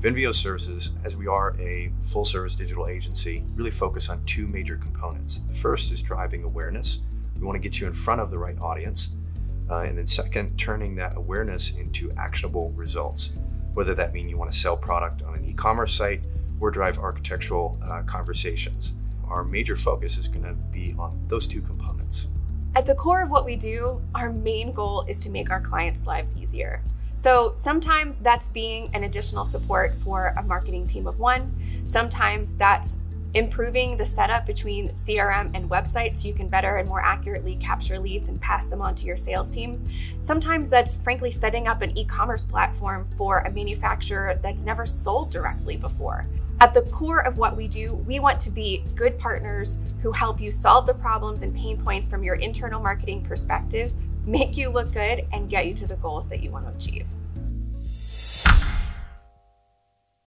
Venveo Services, as we are a full service digital agency, really focus on two major components. The first is driving awareness. We want to get you in front of the right audience. Uh, and then second, turning that awareness into actionable results. Whether that mean you want to sell product on an e-commerce site or drive architectural uh, conversations. Our major focus is going to be on those two components. At the core of what we do, our main goal is to make our clients' lives easier. So sometimes that's being an additional support for a marketing team of one. Sometimes that's improving the setup between CRM and website so you can better and more accurately capture leads and pass them on to your sales team. Sometimes that's frankly setting up an e commerce platform for a manufacturer that's never sold directly before. At the core of what we do, we want to be good partners who help you solve the problems and pain points from your internal marketing perspective make you look good and get you to the goals that you want to achieve.